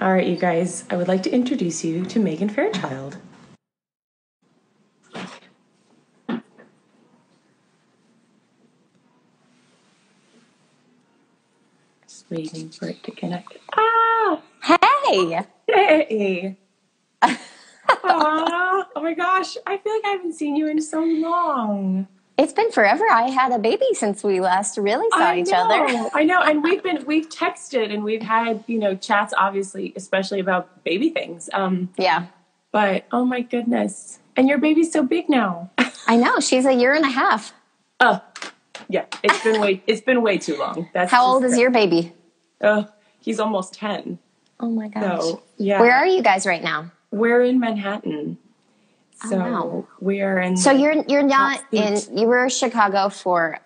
All right, you guys, I would like to introduce you to Megan Fairchild. Just waiting for it to connect. Ah! Hey! Hey! Oh my gosh, I feel like I haven't seen you in so long. It's been forever. I had a baby since we last really saw I each know, other. I know, and we've been we've texted and we've had you know chats, obviously, especially about baby things. Um, Yeah. but oh my goodness, and your baby's so big now. I know. She's a year and a half. Oh, yeah, it's been way it's been way too long. That's How old is crazy. your baby? Oh, he's almost ten. Oh my gosh. So yeah, Where are you guys right now? we're in Manhattan. Oh, So wow. we are in. So you're you're not in you were in Chicago for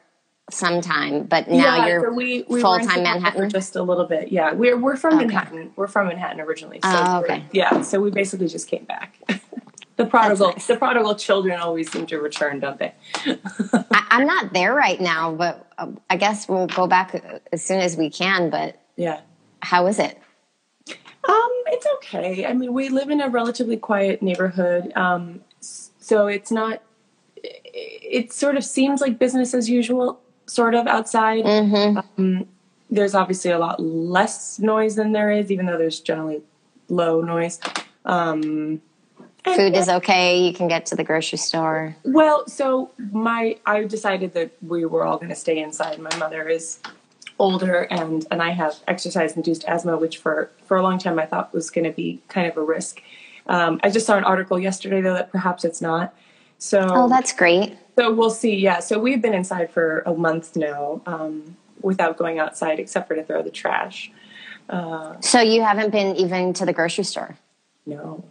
some time, but now yeah, you're so we, we full-time Manhattan? for just a little bit. Yeah, we're we're from Okay. Manhattan. We're from Manhattan originally. So Oh, okay. Yeah, so we basically just came back. the prodigal nice. the prodigal children always seem to return, don't they? I, I'm not there right now, but uh, I guess we'll go back uh, as soon as we can. But yeah. how is it? Um, it's okay. I mean, we live in a relatively quiet neighborhood, um, so it's not. It sort of seems like business as usual, sort of outside. Mm-hmm. Um, there's obviously a lot less noise than there is, even though there's generally low noise. Um, Food is okay. You can get to the grocery store. Well, so my I decided that we were all going to stay inside. My mother is older, and and I have exercise induced asthma, which for for a long time I thought was going to be kind of a risk. Um, I just saw an article yesterday though that perhaps it's not. So Oh, that's great. so we'll see. Yeah. So we've been inside for a month now um, without going outside except for to throw the trash. So you haven't been even to the grocery store. No.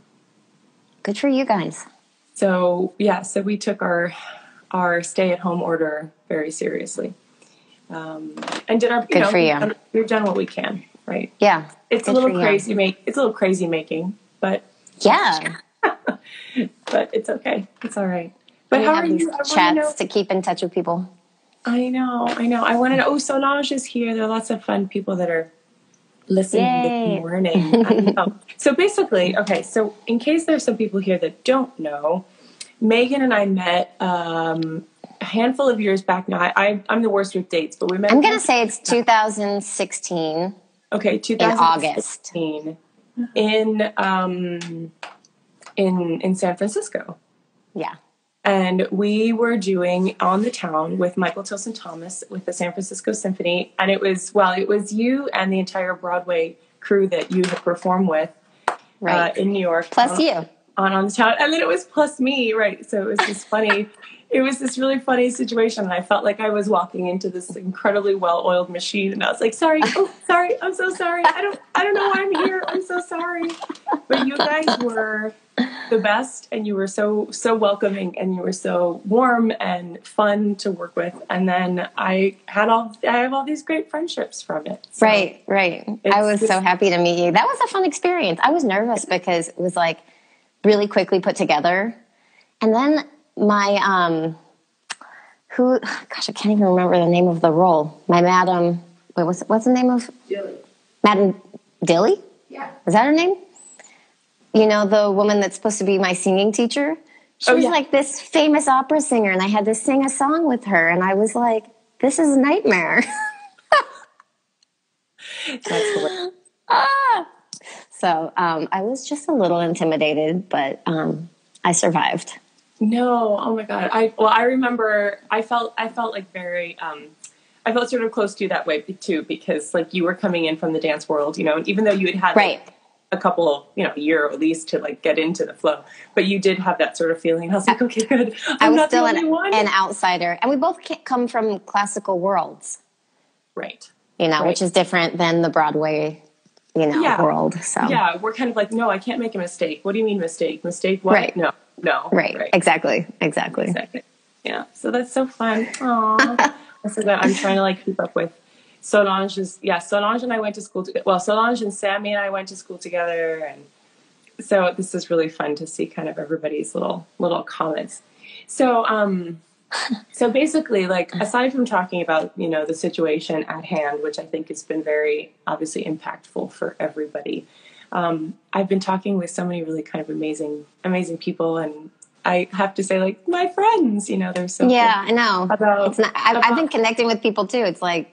Good for you guys. So yeah, so we took our our stay at home order very seriously, um, and did our you Good know for you. we've done- what we can, right? Yeah. It's a little for you. crazy make it's a little crazy making, but Yeah. but it's okay. It's all right. But We how have are these you? To chats to keep in touch with people. I know, I know. I want to know. Oh, Solange is here. There are lots of fun people that are listening Yay. this morning. So basically, okay. So in case there's some people here that don't know, Megan and I met um, a handful of years back now. I, I, I'm the worst with dates, but we met. I'm going to say it's 2016. okay, 2016 in August in um, in in San Francisco. Yeah. and we were doing on the town with Michael Tilson Thomas with the San Francisco Symphony, and it was well, it was you and the entire Broadway crew that you had performed with Right. uh, in New York. Plus on, you. on on the town, and then it was plus me, right? So it was just funny. It was this really funny situation, and I felt like I was walking into this incredibly well-oiled machine, and I was like, "Sorry, oh, sorry, I'm so sorry. I don't, I don't know why I'm here. I'm so sorry." But you guys were the best and you were so so welcoming and you were so warm and fun to work with and then i had all i have all these great friendships from it So, Right, right. I was so happy to meet you. That was a fun experience. I was nervous because it was like really quickly put together. And then my um who gosh, I can't even remember the name of the role. My madam wait, what's what's the name of dilly Madame Dilly? yeah Is that her name? You know, the woman that's supposed to be my singing teacher? She Oh, was yeah. like this famous opera singer, and I had to sing a song with her, and I was like, this is a nightmare. ah! So um, I was just a little intimidated, but um, I survived. No oh my god i well i remember i felt i felt like very um i felt sort of close to you that way too because like you were coming in from the dance world you know and even though you had had like, a couple, you know, a year at least to like get into the flow. But you did have that sort of feeling. I was like, okay, good. I'm I was not still the an, one. an outsider, and we both come from classical worlds, right. you know, Right. which is different than the Broadway, you know, Yeah. world. So Yeah, we're kind of like, no, I can't make a mistake. What do you mean mistake? Mistake what? Right. No, no. right, exactly, exactly. Exactly. Yeah. So that's so fun. Aww. that I'm trying to like keep up with. Solange is yeah. Solange and I went to school together. Well, Solange and Sammy and I went to school together, and so this is really fun to see kind of everybody's little little comments. So um, so basically, like aside from talking about you know the situation at hand, which I think has been very obviously impactful for everybody, um, I've been talking with so many really kind of amazing, amazing people, and I have to say, like my friends, you know, they're so yeah, I know. About, it's not, I, have been connecting with people too. It's like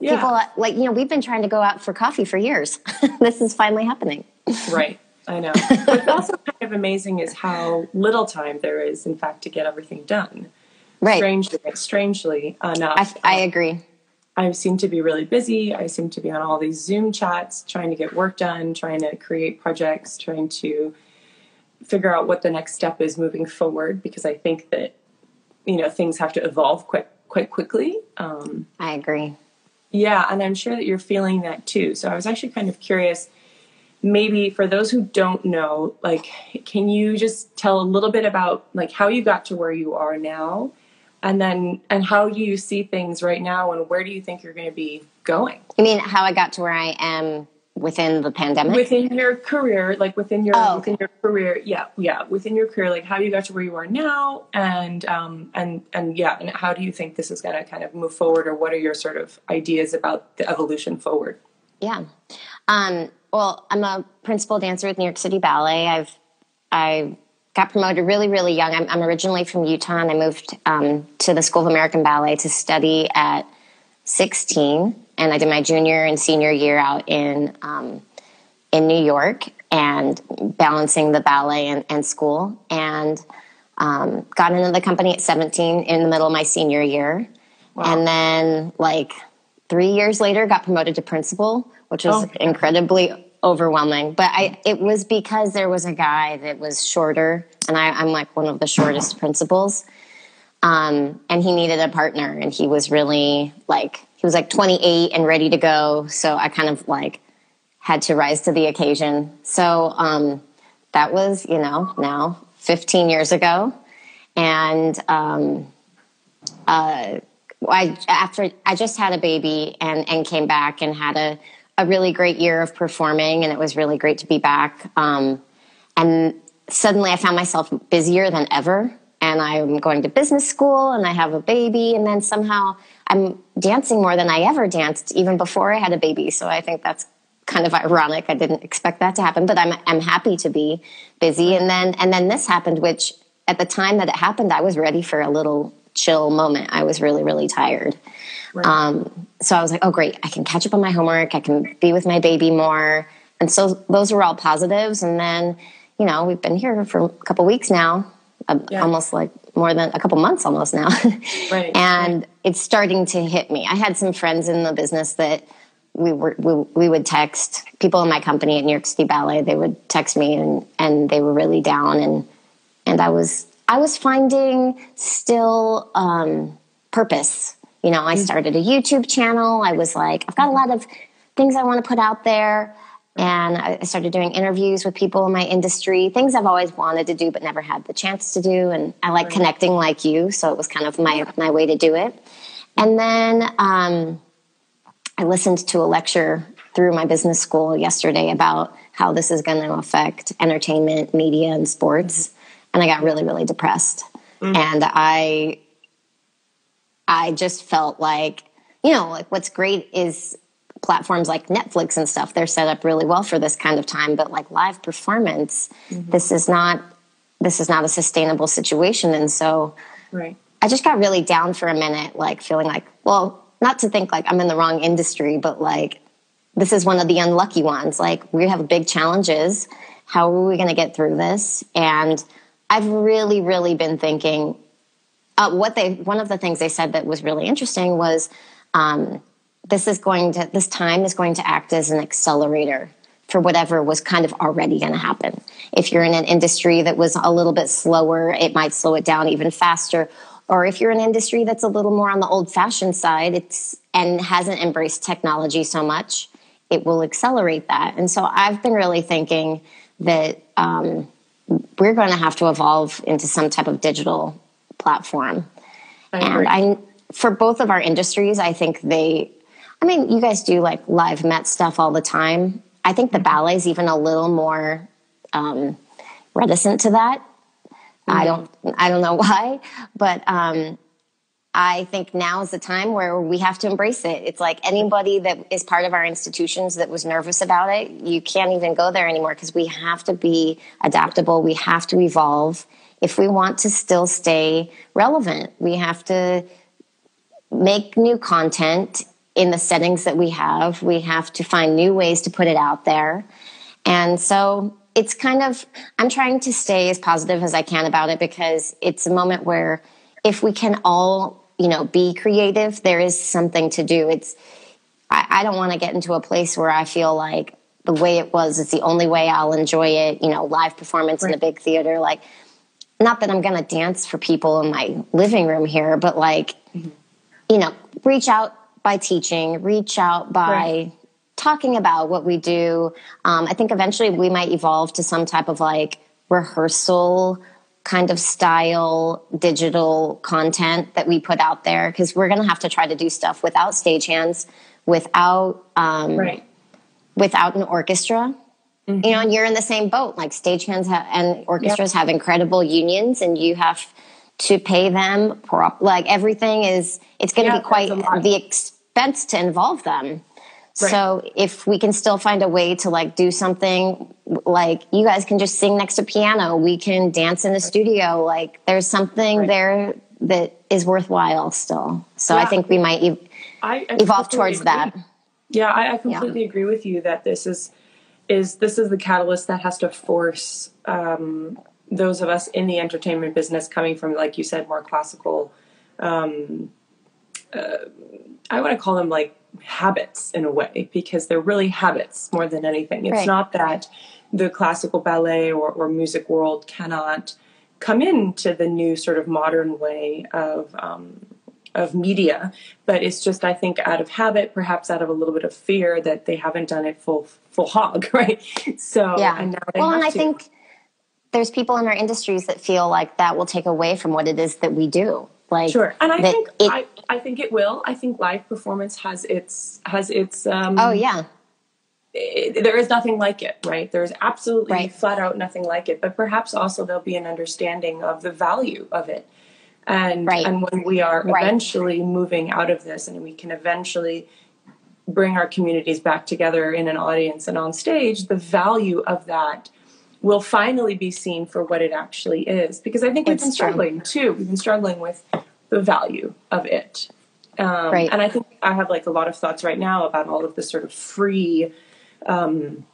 yeah. people like you know we've been trying to go out for coffee for years. this is finally happening. Right. I know. What's also kind of amazing is how little time there is, in fact, to get everything done. Right. Strangely, strangely enough. I, I agree. I seem to be really busy. I seem to be on all these Zoom chats, trying to get work done, trying to create projects, trying to figure out what the next step is moving forward. Because I think that you know things have to evolve quite quite quickly. Um, I agree. Yeah, and I'm sure that you're feeling that too. So I was actually kind of curious maybe for those who don't know like can you just tell a little bit about like how you got to where you are now and then and how you see things right now and where do you think you're going to be going you mean how i got to where i am within the pandemic within your career like within your oh. within your career yeah yeah within your career like how you got to where you are now and um and and yeah and how do you think this is going to kind of move forward or what are your sort of ideas about the evolution forward yeah um well, I'm a principal dancer with New York City Ballet. I've I got promoted really, really young. I'm, I'm originally from Utah, and I moved um, to the School of American Ballet to study at 16, and I did my junior and senior year out in um, in New York, and balancing the ballet and, and school, and um, got into the company at 17 in the middle of my senior year, wow. and then like three years later, got promoted to principal, which was oh. incredibly overwhelming. But I, it was because there was a guy that was shorter, and I, am like one of the shortest principals. Um, and he needed a partner, and he was really like he was like 28 and ready to go. So I kind of like had to rise to the occasion. So um, that was you know now 15 years ago, and um, uh, I after I just had a baby and and came back and had a a really great year of performing, and it was really great to be back. Um, and suddenly, I found myself busier than ever. And I'm going to business school, and I have a baby, and then somehow I'm dancing more than I ever danced, even before I had a baby. So I think that's kind of ironic. I didn't expect that to happen, but I'm I'm happy to be busy. And then and then this happened, which at the time that it happened, I was ready for a little chill moment. I was really really tired. Right. Um, so I was like, oh, great, I can catch up on my homework. I can be with my baby more. And so those were all positives. And then, you know, we've been here for a couple weeks now, uh, yeah. almost like more than a couple months almost now. right. and right. it's starting to hit me. I had some friends in the business that we were we, we would text people in my company at New York City Ballet. They would text me and and they were really down and and I was I was finding still um, purpose you know, I mm. started a YouTube channel. I was like, I've got a lot of things I want to put out there. And I started doing interviews with people in my industry, things I've always wanted to do but never had the chance to do. And I like connecting like you, so it was kind of my my way to do it. And then um, I listened to a lecture through my business school yesterday about how this is going to affect entertainment, media, and sports. And I got really, really depressed. Mm-hmm. And I I just felt like, you know, like what's great is platforms like Netflix and stuff, they're set up really well for this kind of time, but like live performance, mm-hmm. this is not this is not a sustainable situation. And so right. I just got really down for a minute, like feeling like, well, not to think like I'm in the wrong industry, but like this is one of the unlucky ones. Like we have big challenges. How are we going to get through this? And I've really, really been thinking uh, what they one of the things they said that was really interesting was um, this is going to this time is going to act as an accelerator for whatever was kind of already going to happen. If you're in an industry that was a little bit slower, it might slow it down even faster. Or if you're in an industry that's a little more on the old fashioned side, it's and hasn't embraced technology so much, it will accelerate that. And so I've been really thinking that um, we're going to have to evolve into some type of digital platform. I and I, for both of our industries, I think they, I mean, you guys do like live Met stuff all the time. I think the mm-hmm. ballet's even a little more um, reticent to that. Mm-hmm. I don't, I don't know why, but um, I think now is the time where we have to embrace it. It's like anybody that is part of our institutions that was nervous about it, you can't even go there anymore because we have to be adaptable. We have to evolve. If we want to still stay relevant, we have to make new content in the settings that we have. We have to find new ways to put it out there. And so it's kind of, I'm trying to stay as positive as I can about it because it's a moment where if we can all, you know, be creative, there is something to do. It's, I, I don't want to get into a place where I feel like the way it was is the only way I'll enjoy it, you know, live performance right. in a big theater. Like, not that I'm going to dance for people in my living room here, but like, mm-hmm. you know, reach out by teaching, reach out by right. talking about what we do. Um, I think eventually we might evolve to some type of like rehearsal kind of style digital content that we put out there because we're going to have to try to do stuff without stagehands, without um, right. without an orchestra. Mm-hmm. You know, and you're in the same boat. Like stagehands ha- and orchestras yep. have incredible unions, and you have to pay them. like everything is, it's going to be quite the expense to involve them. Right. So if we can still find a way to like do something like you guys can just sing next to piano, we can dance in the studio. Like there's something right. there that is worthwhile still. So yeah. I think we might ev- I, I evolve towards agree. that. Yeah, I, I completely yeah. agree with you that this is is this is the catalyst that has to force um, those of us in the entertainment business coming from, like you said, more classical. Um, uh, I want to call them like habits in a way because they're really habits more than anything. It's right. not that the classical ballet or, or, music world cannot come into the new sort of modern way of um, of media, but it's just I think out of habit, perhaps out of a little bit of fear that they haven't done it full full hog, right? So yeah, and well, and I to. think there's people in our industries that feel like that will take away from what it is that we do. Like sure, and I think it, I, I think it will. I think live performance has its has its. Um, oh yeah. It, there is nothing like it, right? There is absolutely right. flat out nothing like it. But perhaps also there'll be an understanding of the value of it, and right. and when we are right. eventually moving out of this, and we can eventually bring our communities back together in an audience and on stage, the value of that will finally be seen for what it actually is. Because I think we've been struggling too. We've been struggling with the value of it. Um, right. And I think I have like a lot of thoughts right now about all of the sort of free um,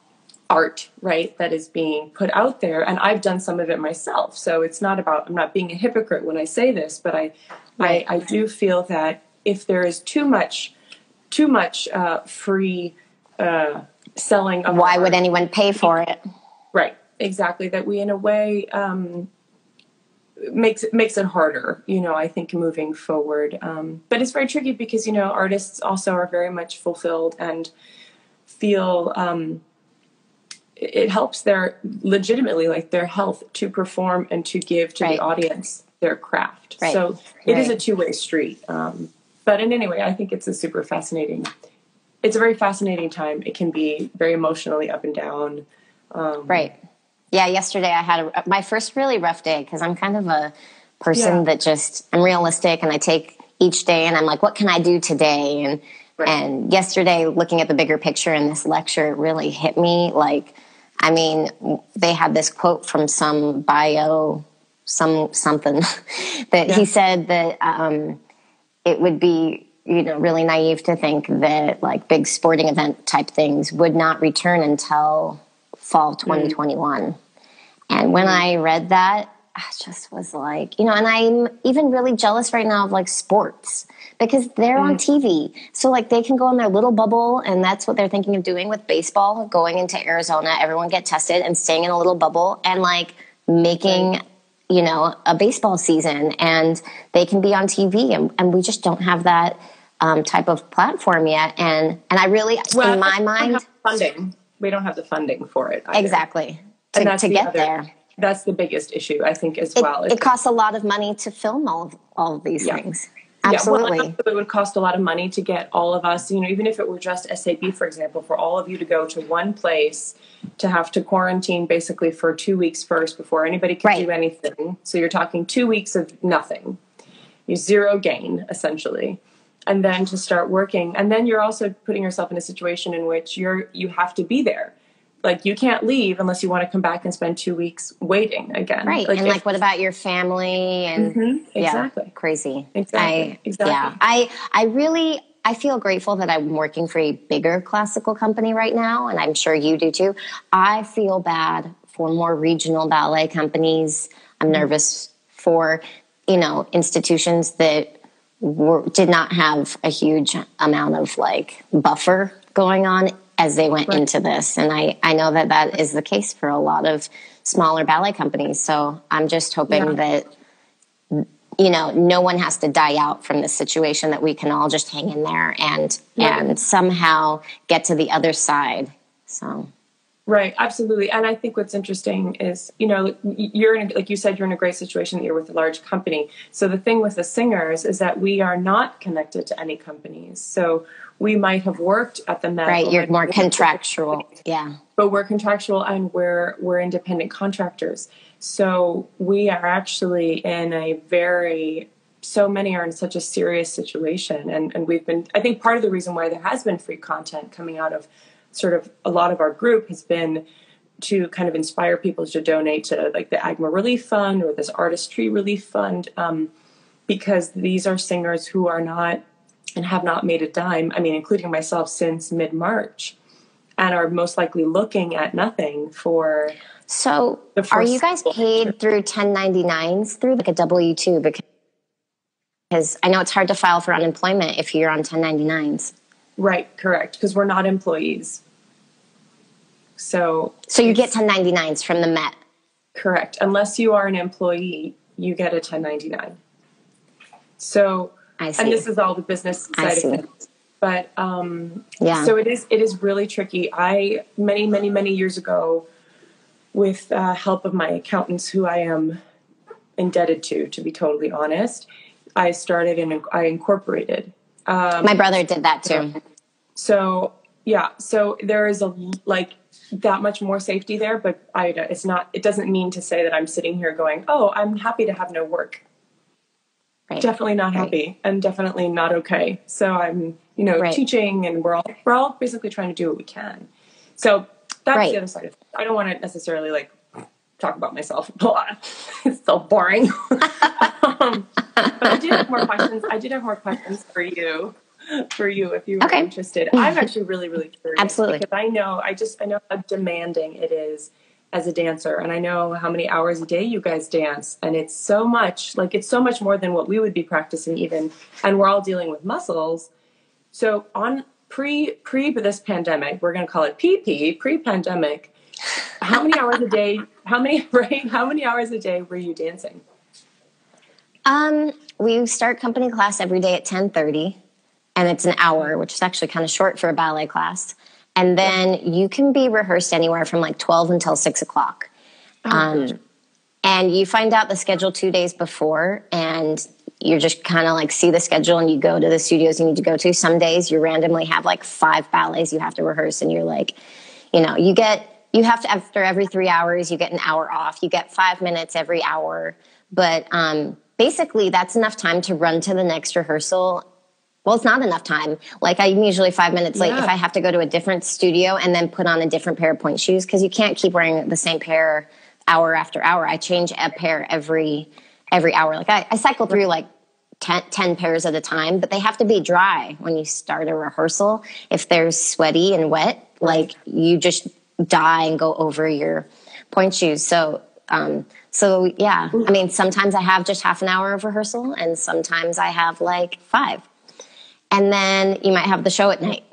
art, right, that is being put out there. And I've done some of it myself. So it's not about, I'm not being a hypocrite when I say this, but I, right. I, I do feel that if there is too much, too much uh, free uh, selling of why art, would anyone pay for it? Right exactly that we in a way um, makes it makes it harder you know i think moving forward um, but it's very tricky because you know artists also are very much fulfilled and feel um, it helps their legitimately like their health to perform and to give to right. the audience their craft right. so it right. is a two-way street um, but in any way i think it's a super fascinating it's a very fascinating time it can be very emotionally up and down um, right yeah, yesterday I had a, my first really rough day because I'm kind of a person yeah. that just I'm realistic and I take each day and I'm like, what can I do today? And right. and yesterday, looking at the bigger picture in this lecture, it really hit me. Like, I mean, they had this quote from some bio, some something that yeah. he said that um, it would be you know really naive to think that like big sporting event type things would not return until fall 2021. Mm. And when I read that, I just was like, you know, and I'm even really jealous right now of like sports because they're mm. on TV. So like they can go in their little bubble and that's what they're thinking of doing with baseball, going into Arizona, everyone get tested and staying in a little bubble and like making right. you know, a baseball season and they can be on TV and, and we just don't have that um, type of platform yet. And and I really well, in my mind funding we don't have the funding for it. Either. Exactly. To, to get other, there. That's the biggest issue, I think, as it, well. It costs a lot of money to film all of, all of these yeah. things. Absolutely. Yeah, well, it would cost a lot of money to get all of us, you know, even if it were just SAP, for example, for all of you to go to one place to have to quarantine basically for two weeks first before anybody can right. do anything. So you're talking two weeks of nothing you zero gain essentially and then to start working and then you're also putting yourself in a situation in which you're you have to be there like you can't leave unless you want to come back and spend two weeks waiting again. Right like and if- like what about your family and Mhm, yeah, exactly. crazy. Exactly, I, exactly. yeah i i really i feel grateful that i'm working for a bigger classical company right now and i'm sure you do too. I feel bad for more regional ballet companies. I'm Mm-hmm. nervous for you know institutions that were, did not have a huge amount of like buffer going on as they went Right. into this and I, I know that that is the case for a lot of smaller ballet companies so i'm just hoping Yeah. that you know no one has to die out from this situation that we can all just hang in there and and somehow get to the other side so Right, absolutely. And I think what's interesting is, you know, you're in, like you said, you're in a great situation that you're with a large company. So the thing with the singers is that we are not connected to any companies. So we might have worked at the Met. right you're more have worked at the contractual yeah But we're contractual and we're we're independent contractors. So we are actually in a very so many are in such a serious situation and, and we've been I think part of the reason why there has been free content coming out of sort of a lot of our group has been to kind of inspire people to donate to like the AGMA Relief Fund or this Artistry Relief Fund um, because these are singers who are not and have not made a dime, I mean, including myself, since mid March and are most likely looking at nothing for. so The are you guys paid through 1099s through like a w2 because i know it's hard to file for unemployment if you're on 1099s Right, correct, because we're not employees. So, so you get 1099s from the met correct. Unless you are an employee, you get a 1099. So, i see and this is all the business side of things. But um, yeah so it is. It is really tricky. I many, many, many years ago, with uh, help of my accountants, who I am indebted to, to be totally honest, I started and I incorporated. Um, my brother did that too so yeah, so there is a like that much more safety there, but I it's not. It doesn't mean to say that I'm sitting here going, oh, I'm happy to have no work. Right Definitely not Right. happy, and definitely not okay. So I'm, you know, Right. teaching, and we're all we're all basically trying to do what we can. So that's Right. the other side of it. I don't want to necessarily like talk about myself a lot. it's so boring. um, but I did have more questions. I did have more questions for you. For you, if you were Okay. interested, I'm actually really, really curious. Absolutely. because I know, I just, I know how demanding it is as a dancer, and I know how many hours a day you guys dance, and it's so much. Like it's so much more than what we would be practicing, even, and we're all dealing with muscles. So on pre pre this pandemic, we're going to call it PP pre pandemic. How many hours a day? How many right? How many hours a day were you dancing? Um, we start company class every day at ten thirty, and it's an hour, which is actually kind of short for a ballet class. And then you can be rehearsed anywhere from like twelve until six o'clock. Um, and you find out the schedule two days before, and you're just kind of like see the schedule, and you go to the studios you need to go to. Some days you randomly have like five ballets you have to rehearse, and you're like, you know, you get you have to after every three hours you get an hour off. You get five minutes every hour, but um, basically that's enough time to run to the next rehearsal. Well, it's not enough time. Like I'm usually five minutes late Yeah. if I have to go to a different studio and then put on a different pair of pointe shoes because you can't keep wearing the same pair hour after hour. I change a pair every every hour. Like I, I cycle through like 10, 10 pairs at a time, but they have to be dry when you start a rehearsal. If they're sweaty and wet, like you just die and go over your pointe shoes. So, um, so yeah, I mean, sometimes I have just half an hour of rehearsal and sometimes I have like five. And then you might have the show at night.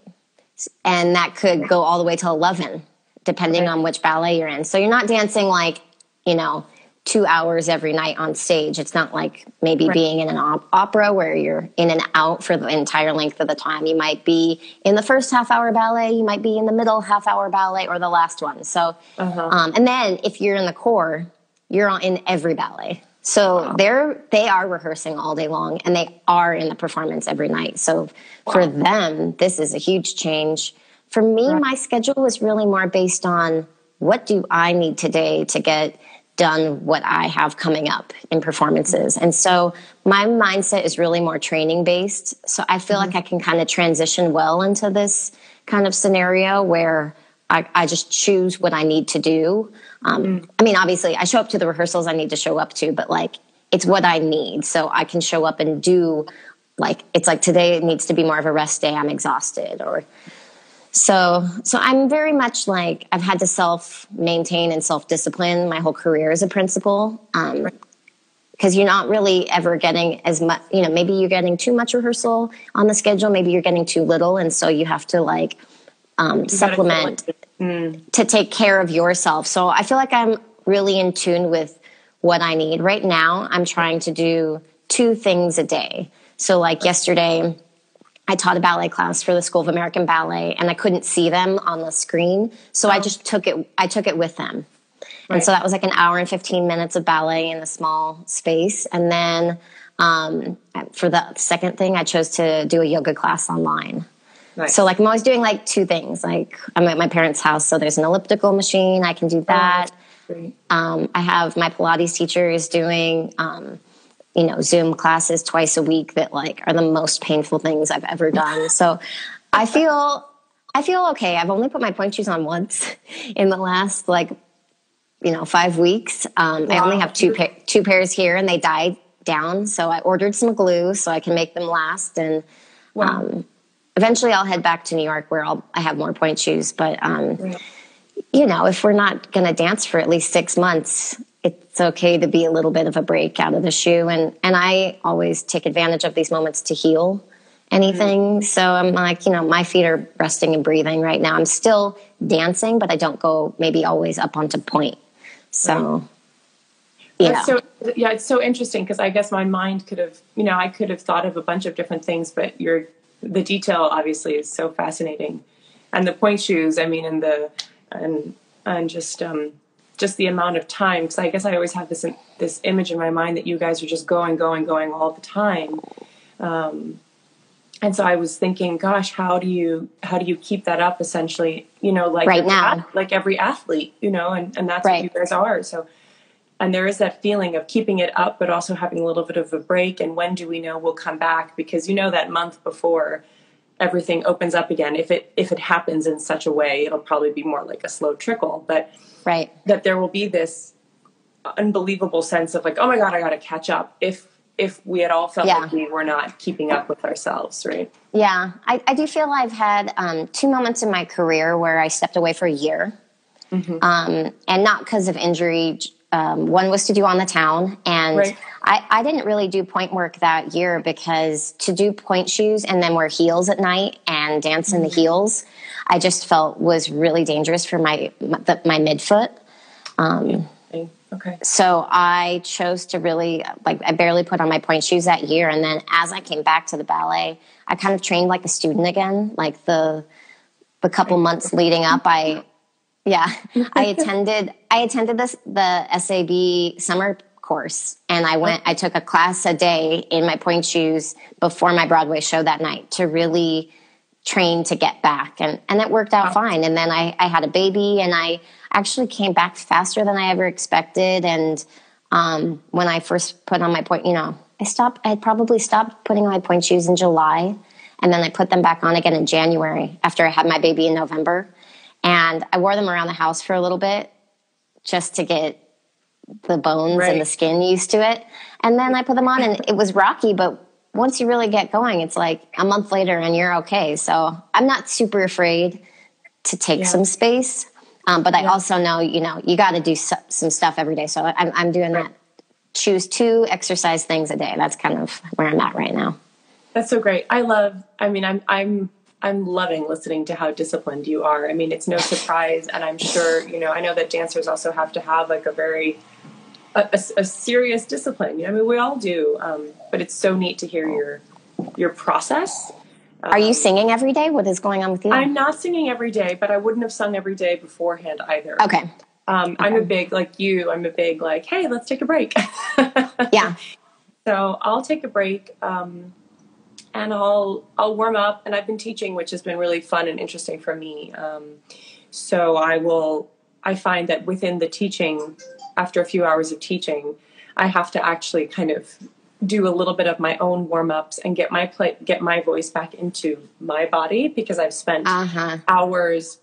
And that could go all the way till 11, depending Right. on which ballet you're in. So you're not dancing like, you know, two hours every night on stage. It's not like maybe Right. being in an op- opera where you're in and out for the entire length of the time. You might be in the first half hour ballet, you might be in the middle half hour ballet, or the last one. So, Uh-huh. um, and then if you're in the corps, you're in every ballet. So they're they are rehearsing all day long, and they are in the performance every night. So for them, this is a huge change. For me, my schedule was really more based on what do I need today to get done what I have coming up in performances. And so my mindset is really more training based. So I feel mm-hmm. like I can kind of transition well into this kind of scenario where I, I just choose what I need to do. Um, mm-hmm. I mean, obviously, I show up to the rehearsals I need to show up to, but like it's what I need. So I can show up and do like it's like today it needs to be more of a rest day. I'm exhausted or so so i'm very much like i've had to self maintain and self discipline my whole career as a principal um, because you're not really ever getting as much you know maybe you're getting too much rehearsal on the schedule maybe you're getting too little and so you have to like um, supplement mm. to take care of yourself so i feel like i'm really in tune with what i need right now i'm trying to do two things a day so like yesterday I taught a ballet class for the School of American Ballet and I couldn't see them on the screen. So oh. I just took it, I took it with them. Right. And so that was like an hour and 15 minutes of ballet in a small space. And then um, for the second thing, I chose to do a yoga class online. Nice. So like I'm always doing like two things. Like I'm at my parents' house, so there's an elliptical machine. I can do oh, that. Oh, um, I have my Pilates teacher is doing um, you know zoom classes twice a week that like are the most painful things i've ever done so i feel i feel okay i've only put my pointe shoes on once in the last like you know five weeks um, wow. i only have two pa- two pairs here and they died down so i ordered some glue so i can make them last and wow. um, eventually i'll head back to new york where i'll i have more pointe shoes but um, you know if we're not going to dance for at least six months it's okay to be a little bit of a break out of the shoe and and I always take advantage of these moments to heal anything mm-hmm. so I'm like you know my feet are resting and breathing right now I'm still dancing but I don't go maybe always up onto pointe. so right. yeah so yeah it's so interesting because I guess my mind could have you know I could have thought of a bunch of different things but your the detail obviously is so fascinating and the pointe shoes I mean and the and and just um just the amount of time because I guess I always have this this image in my mind that you guys are just going, going, going all the time. Um, and so I was thinking, gosh, how do you how do you keep that up? Essentially, you know, like right now, like every athlete, you know, and and that's right. what you guys are. So, and there is that feeling of keeping it up, but also having a little bit of a break. And when do we know we'll come back? Because you know that month before everything opens up again. If it if it happens in such a way, it'll probably be more like a slow trickle. But right that there will be this unbelievable sense of like oh my god i gotta catch up if if we had all felt yeah. like we were not keeping up with ourselves right yeah i, I do feel i've had um, two moments in my career where i stepped away for a year mm-hmm. um, and not because of injury um, one was to do on the town and right. I, I didn't really do pointe work that year because to do pointe shoes and then wear heels at night and dance in the mm-hmm. heels I just felt was really dangerous for my my, my midfoot. Um, okay. So I chose to really like I barely put on my pointe shoes that year, and then as I came back to the ballet, I kind of trained like a student again. Like the the couple months leading up, I yeah. I attended I attended this the SAB summer course and I went I took a class a day in my pointe shoes before my Broadway show that night to really train to get back and and it worked out fine. And then I, I had a baby and I actually came back faster than I ever expected. And um, when I first put on my pointe, you know I stopped I probably stopped putting on my pointe shoes in July and then I put them back on again in January after I had my baby in November and I wore them around the house for a little bit just to get the bones right. and the skin used to it and then I put them on and it was rocky but once you really get going, it's like a month later and you're okay. So I'm not super afraid to take yeah. some space. Um, but I yeah. also know, you know, you got to do some stuff every day. So I'm, I'm doing right. that. Choose two exercise things a day. That's kind of where I'm at right now. That's so great. I love. I mean, I'm I'm I'm loving listening to how disciplined you are. I mean, it's no surprise, and I'm sure you know. I know that dancers also have to have like a very a, a, a serious discipline. I mean, we all do, um, but it's so neat to hear your your process. Um, Are you um, singing every day? What is going on with you? I'm not singing every day, but I wouldn't have sung every day beforehand either. Okay. Um, okay. I'm a big like you. I'm a big like, hey, let's take a break. yeah. So I'll take a break, um, and I'll I'll warm up. And I've been teaching, which has been really fun and interesting for me. Um, so I will I find that within the teaching, after a few hours of teaching, I have to actually kind of do a little bit of my own warm ups and get my play, get my voice back into my body because I've spent Uh-huh. hours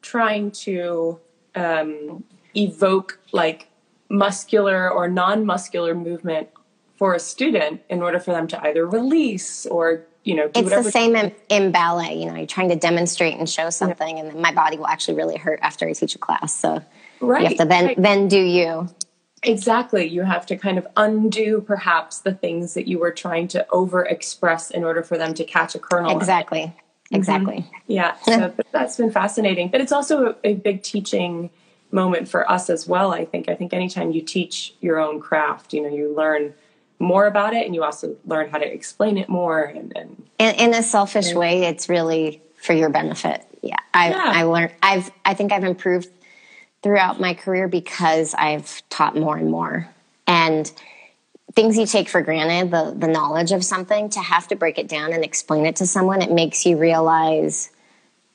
trying to um, evoke like muscular or non-muscular movement for a student in order for them to either release or you know do It's whatever the same in, in ballet. You know, you're trying to demonstrate and show something, and then my body will actually really hurt after I teach a class. So right you have to then right. then do you. Exactly. You have to kind of undo perhaps the things that you were trying to over express in order for them to catch a kernel. Exactly. Mm-hmm. Exactly. Yeah. So but that's been fascinating. But it's also a, a big teaching moment for us as well, I think. I think anytime you teach your own craft, you know, you learn more about it and you also learn how to explain it more and, and In, in a selfish way, it's really for your benefit. Yeah. I Yeah. I learned. I've I think I've improved throughout my career because I've taught more and more and things you take for granted the the knowledge of something to have to break it down and explain it to someone it makes you realize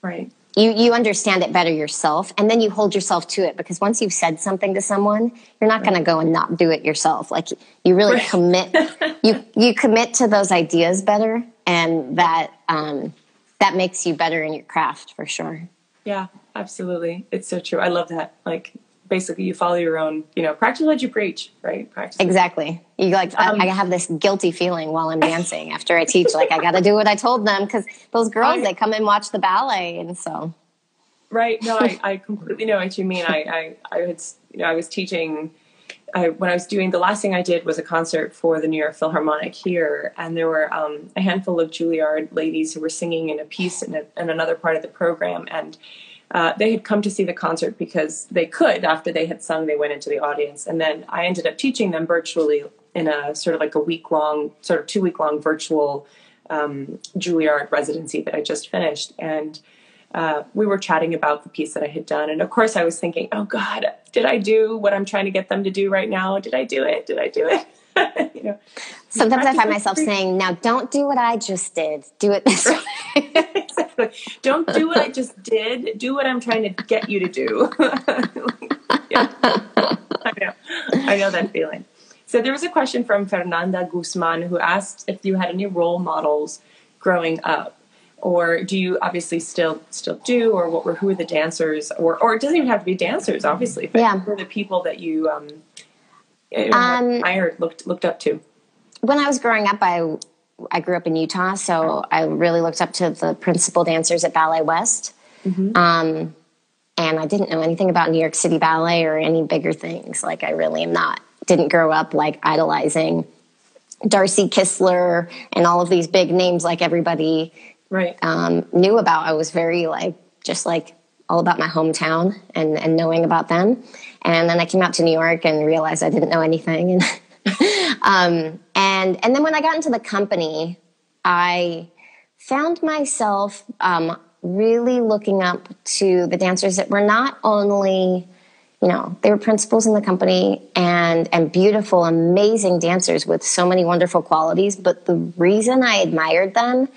right. You you understand it better yourself and then you hold yourself to it because once you've said something to someone you're not going to go and not do it yourself like you really Right. commit you you commit to those ideas better and that um that makes you better in your craft for sure Yeah, absolutely. It's so true. I love that. Like basically you follow your own, you know, practice what you preach, right? Practice. exactly you like Um, I, I have this guilty feeling while i'm dancing after i teach like i got to do what i told them because those girls I- they come and watch the ballet and so Right. No, I, I completely know what you mean. I, I, I had, you know, I was teaching, I, when I was doing, the last thing I did was a concert for the New York Philharmonic here. And there were um, a handful of Juilliard ladies who were singing in a piece in, a, in another part of the program. And uh, they had come to see the concert because they could. After they had sung, they went into the audience. And then I ended up teaching them virtually in a sort of like a week long, sort of two week long virtual um, Juilliard residency that I just finished. And uh, we were chatting about the piece that I had done. And of course, I was thinking, oh God, did I do what I'm trying to get them to do right now? Did I do it? Did I do it? you know, sometimes i find myself saying now don't do what i just did do it this way exactly. Don't do what I just did. Do what I'm trying to get you to do. yeah. I know. I know that feeling. So there was a question from Fernanda Guzman who asked if you had any role models growing up. Or do you obviously still still do, or what were who are the dancers, or or it doesn't even have to be dancers, obviously, but Yeah. who were the people that you um, know, Um, admired, looked looked up to? when I was growing up, I I grew up in Utah, so I really looked up to the principal dancers at Ballet West. Um, and I didn't know anything about New York City Ballet or any bigger things. Like I really am not didn't grow up like idolizing Darci Kistler and all of these big names like everybody Right. um, knew about. I was very like just like all about my hometown and and knowing about them. And then I came out to New York and realized I didn't know anything. And um, and and then when I got into the company, I found myself um, really looking up to the dancers that were not only you know they were principals in the company and and beautiful amazing dancers with so many wonderful qualities but the reason i admired them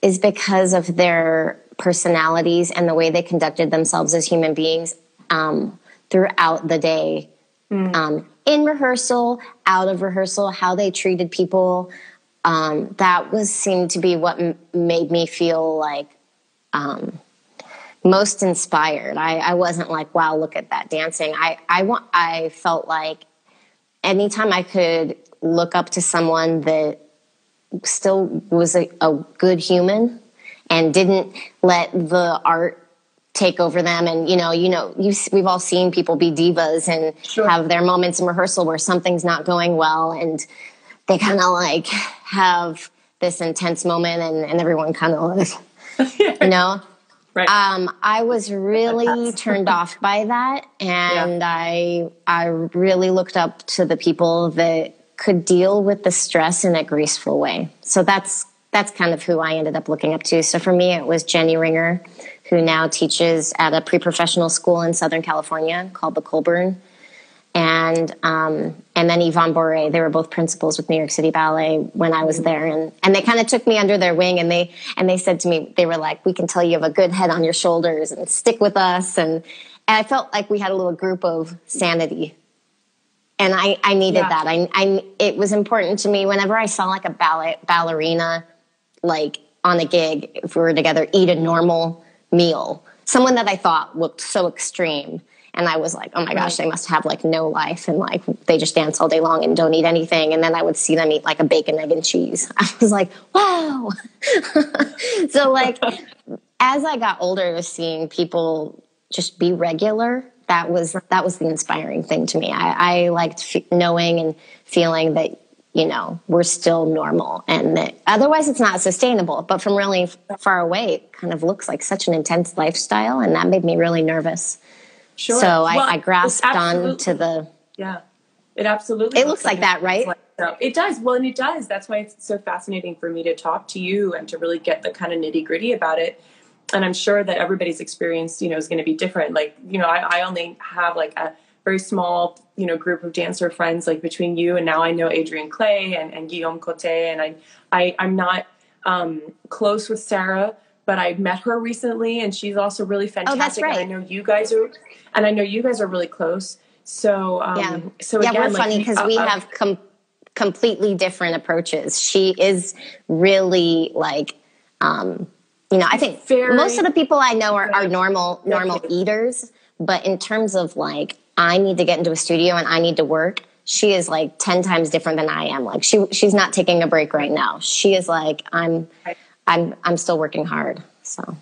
is because of their personalities and the way they conducted themselves as human beings um, throughout the day um, in rehearsal out of rehearsal how they treated people um, that was seemed to be what m- made me feel like um, most inspired. I, I wasn't like, wow, look at that dancing. I, I want I felt like anytime I could look up to someone that still was a, a good human and didn't let the art take over them and you know you know you we've all seen people be divas and Sure. have their moments in rehearsal where something's not going well and they kind of like have this intense moment and, and everyone kind of like you know Right. um, I was really turned off by that, and I I really looked up to the people that could deal with the stress in a graceful way. So that's that's kind of who I ended up looking up to. So for me, it was Jenny Ringer, who now teaches at a pre-professional school in Southern California called the Colburn, and um, and then Yvonne Borree. They were both principals with New York City Ballet when I was there, and and they kind of took me under their wing, and they and they said to me, they were like, "We can tell you have a good head on your shoulders, and stick with us." And, and I felt like we had a little group of sanity, and I I needed yeah. that. I I it was important to me whenever I saw like a ballet ballerina, like on a gig, if we were together, eat a normal meal, someone that I thought looked so extreme and I was like, oh my mm-hmm. gosh, they must have like no life and like they just dance all day long and don't eat anything. And then I would see them eat like a bacon, egg, and cheese. I was like, wow. so, like, as I got older, seeing people just be regular, that was that was the inspiring thing to me. I, I liked f- knowing and feeling that you know we're still normal and that otherwise it's not sustainable but from really far away it kind of looks like such an intense lifestyle and that made me really nervous Sure. So well, I, I grasped on to the. Yeah, it absolutely. It looks, like, like that, right? It does. Well, and it does. That's why it's so fascinating for me to talk to you and to really get the kind of nitty gritty about it. And I'm sure that everybody's experience, you know, is going to be different. Like, you know, I, I only have like a very small, you know, group of dancer friends, like between you and now I know Adrian Clay and, and Guillaume Cote, and I, I, I'm not um, close with Sarah, but I met her recently, and she's also really fantastic. Oh, that's right. And I know you guys are and I know you guys are really close. So um, yeah, so yeah, again, we're like, funny because uh, we uh, have com- completely different approaches. She is really like, um, you know, I think very, most of the people I know are, are normal normal eaters, but in terms of like, I need to get into a studio and I need to work. She is like ten times different than I am. Like she she's not taking a break right now. She is like I'm I'm I'm still working hard. So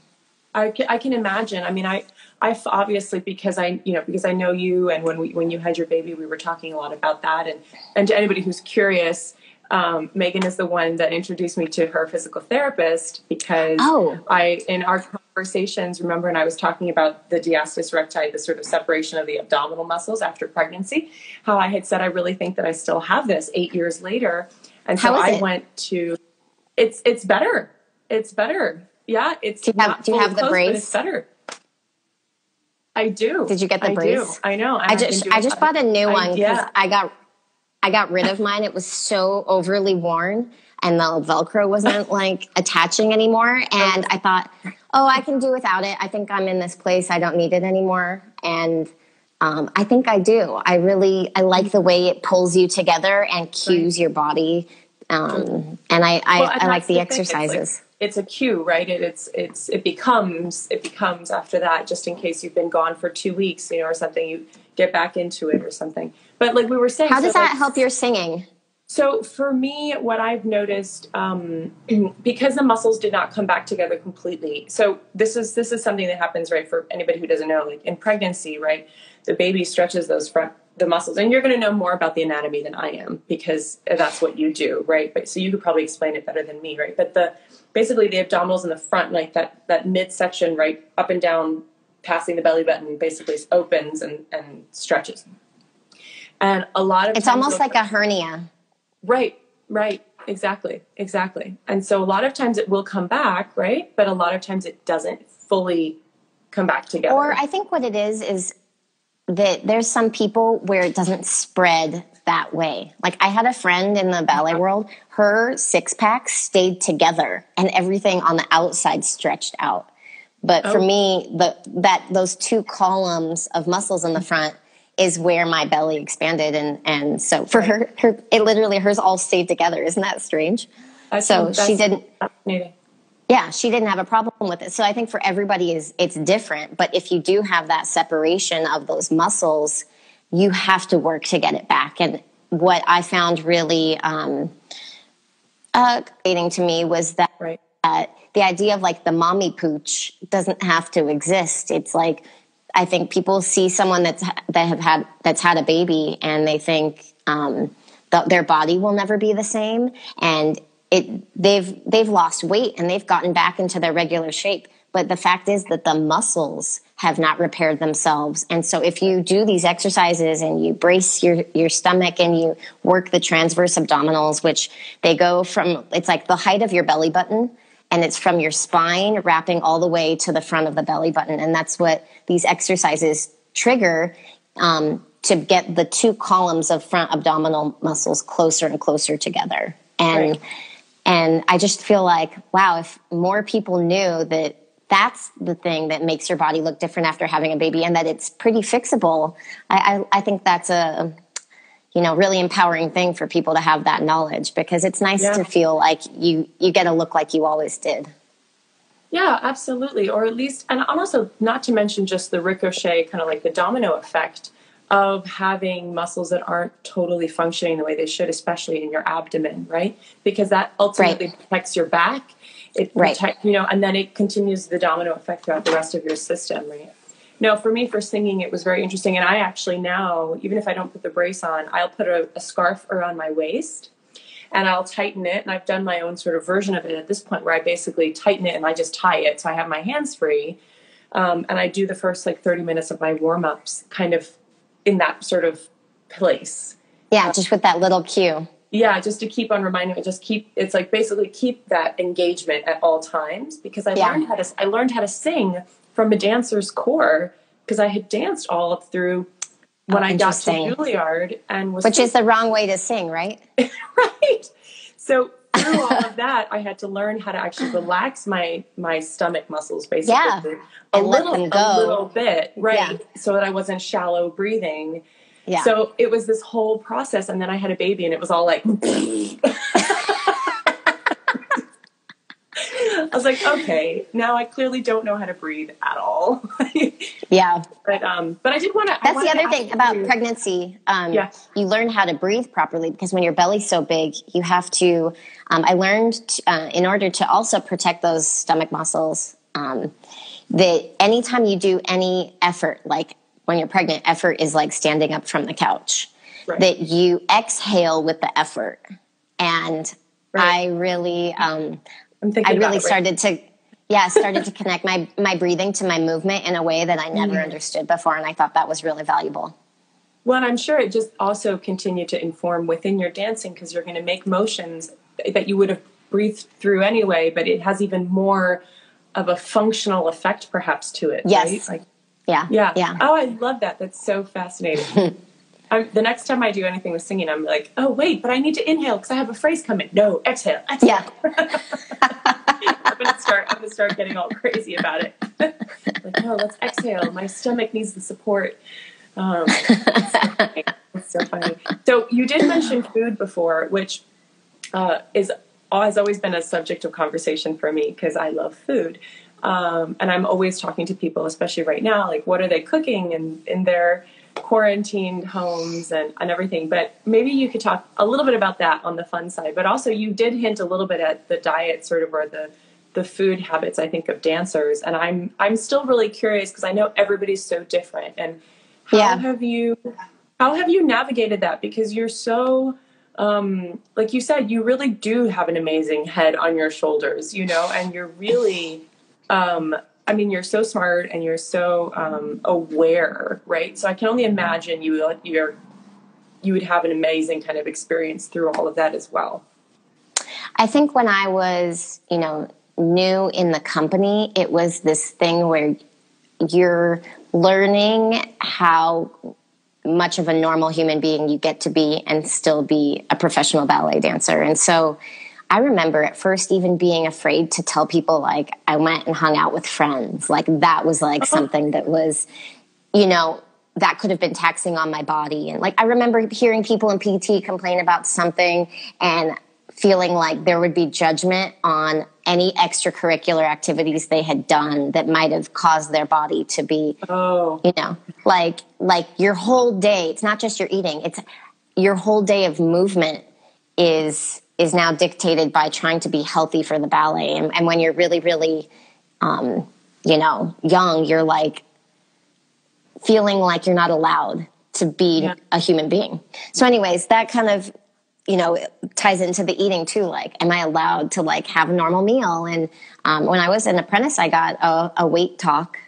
I can, I can imagine. I mean, I I obviously because I you know because I know you and when we when you had your baby we were talking a lot about that and and to anybody who's curious um, Megan is the one that introduced me to her physical therapist because oh. I in our conversations remember and I was talking about the diastasis recti the sort of separation of the abdominal muscles after pregnancy how I had said I really think that I still have this 8 years later and so I it? went to it's it's better it's better yeah it's do you have, do you have the close, brace it's better I do. Did you get the I brace? Do. I know. I just I just bought a new one because yeah. I got I got rid of mine. It was so overly worn and the Velcro wasn't like attaching anymore. And I thought, oh, I can do without it. I think I'm in this place. I don't need it anymore. And um, I think I do. I really I like the way it pulls you together and cues your body. Um, and I I, well, and I like the, the exercises it's a cue, right? It, it's it's it becomes it becomes after that, just in case you've been gone for two weeks, you know, or something, you get back into it or something. But like we were saying, how does so that like, help your singing? So for me, what I've noticed, um, because the muscles did not come back together completely. So this is this is something that happens, right? For anybody who doesn't know, like in pregnancy, right, the baby stretches those front the muscles, and you're going to know more about the anatomy than I am because that's what you do, right? But so you could probably explain it better than me, right? But the basically the abdominals in the front, like that that midsection, right up and down, passing the belly button, basically opens and and stretches. And a lot of it's almost like a hernia. Right, right, exactly, exactly. And so a lot of times it will come back, right? But a lot of times it doesn't fully come back together. Or I think what it is is that there's some people where it doesn't spread that way. Like I had a friend in the ballet uh-huh. world, her six pack stayed together and everything on the outside stretched out. But oh. for me, the that those two columns of muscles in the front is where my belly expanded and and so for her her it literally hers all stayed together. Isn't that strange? so she didn't yeah she didn't have a problem with it so i think for everybody is it's different but if you do have that separation of those muscles you have to work to get it back. And what I found really um, uh, to me was that, right. uh, the idea of like the mommy pooch doesn't have to exist. It's like I think people see someone that's that have had that's had a baby and they think um, their body will never be the same, and it they've they've lost weight and they've gotten back into their regular shape. But the fact is that the muscles have not repaired themselves. And so if you do these exercises and you brace your, your stomach and you work the transverse abdominals, which they go from, it's like the height of your belly button and it's from your spine wrapping all the way to the front of the belly button. And that's what these exercises trigger. Um, to get the two columns of front abdominal muscles closer and closer together. And right. and I just feel like, wow, if more people knew that that's the thing that makes your body look different after having a baby and that it's pretty fixable, I, I, I think that's a you know really empowering thing for people to have that knowledge because it's nice yeah. to feel like you you get to look like you always did. Yeah, absolutely. Or at least, and also not to mention just the ricochet, kind of like the domino effect of having muscles that aren't totally functioning the way they should, especially in your abdomen, right? Because that ultimately right. protects your back. It right. protect, you know, and then it continues the domino effect throughout the rest of your system, right? No, for me, for singing, it was very interesting. And I actually now, even if I don't put the brace on, I'll put a, a scarf around my waist and I'll tighten it. And I've done my own sort of version of it at this point where I basically tighten it and I just tie it. So I have my hands free. Um, and I do the first like 30 minutes of my warm ups kind of in that sort of place. Yeah, just with that little cue. Yeah, just to keep on reminding me, just keep it's like basically keep that engagement at all times because I yeah. learned how to I learned how to sing from a dancer's core because I had danced all up through when oh, I got to Juilliard and was Which is the wrong way to sing, right? right. So through all of that, I had to learn how to actually relax my my stomach muscles, basically, yeah. a little, a little bit, right, yeah. so that I wasn't shallow breathing. Yeah. So it was this whole process, and then I had a baby, and it was all like. I was like, okay, now I clearly don't know how to breathe at all. yeah. But um, but I did want to. That's the other thing about you. pregnancy. Um, yeah. You learn how to breathe properly because when your belly's so big, you have to. Um, I learned to, uh, in order to also protect those stomach muscles um, that anytime you do any effort, like when you're pregnant, effort is like standing up from the couch. Right. That you exhale with the effort, and right. I really um, I'm thinking. I really started to, yeah, started to connect my my breathing to my movement in a way that I never mm-hmm. understood before, and I thought that was really valuable. Well, and I'm sure it just also continued to inform within your dancing because you're going to make motions that you would have breathed through anyway, but it has even more of a functional effect, perhaps, to it. Yes. Right? Like, yeah. Yeah. Yeah. Oh, I love that. That's so fascinating. I'm, the next time I do anything with singing, I'm like, oh wait, but I need to inhale because I have a phrase coming. No, exhale. exhale. Yeah. I'm gonna start. I'm gonna start getting all crazy about it. like, no, let's exhale. My stomach needs the support. Um, it's so funny. So you did mention food before, which uh, is has always been a subject of conversation for me because I love food. Um, and I'm always talking to people, especially right now, like what are they cooking and in, in their quarantined homes and, and everything. But maybe you could talk a little bit about that on the fun side. But also, you did hint a little bit at the diet, sort of, or the the food habits. I think of dancers, and I'm I'm still really curious because I know everybody's so different. And how yeah. have you how have you navigated that? Because you're so um, like you said, you really do have an amazing head on your shoulders, you know, and you're really um, I mean, you're so smart and you're so um, aware, right? So I can only imagine you you're you would have an amazing kind of experience through all of that as well. I think when I was, you know, new in the company, it was this thing where you're learning how much of a normal human being you get to be and still be a professional ballet dancer. And so I remember at first even being afraid to tell people like I went and hung out with friends. Like that was like uh-huh. something that was, you know, that could have been taxing on my body. And like I remember hearing people in PT complain about something and feeling like there would be judgment on any extracurricular activities they had done that might have caused their body to be oh. you know like like your whole day it's not just your eating it's your whole day of movement is is now dictated by trying to be healthy for the ballet. And, and when you're really, really, um, you know, young, you're like feeling like you're not allowed to be yeah. a human being. So, anyways, that kind of you know ties into the eating too like am i allowed to like have a normal meal and um, when i was an apprentice i got a, a weight talk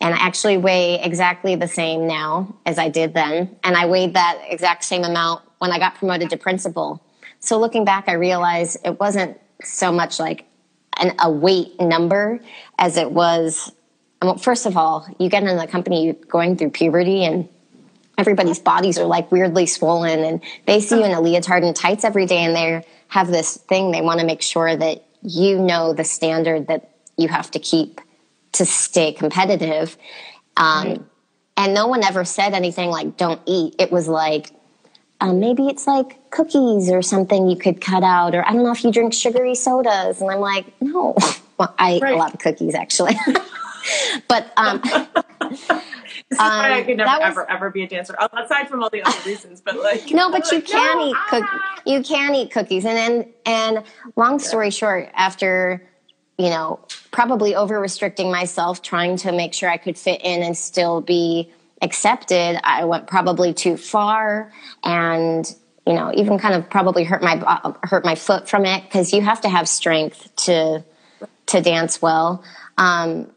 and i actually weigh exactly the same now as i did then and i weighed that exact same amount when i got promoted to principal so looking back, I realized it wasn't so much like an, a weight number as it was. Well, first of all, you get in the company, going through puberty, and everybody's bodies are like weirdly swollen and they see you in a leotard and tights every day and they have this thing they want to make sure that you know the standard that you have to keep to stay competitive um, right. and no one ever said anything like don't eat it was like um, maybe it's like cookies or something you could cut out or i don't know if you drink sugary sodas and i'm like no well i eat right. a lot of cookies actually but um, This is why I could never, was, ever, ever be a dancer. Aside from all the other reasons, but like no, but you like, can no, eat ah! you can eat cookies, and and and long story yeah. short, after you know probably over restricting myself, trying to make sure I could fit in and still be accepted, I went probably too far, and you know even kind of probably hurt my uh, hurt my foot from it because you have to have strength to to dance well. Um,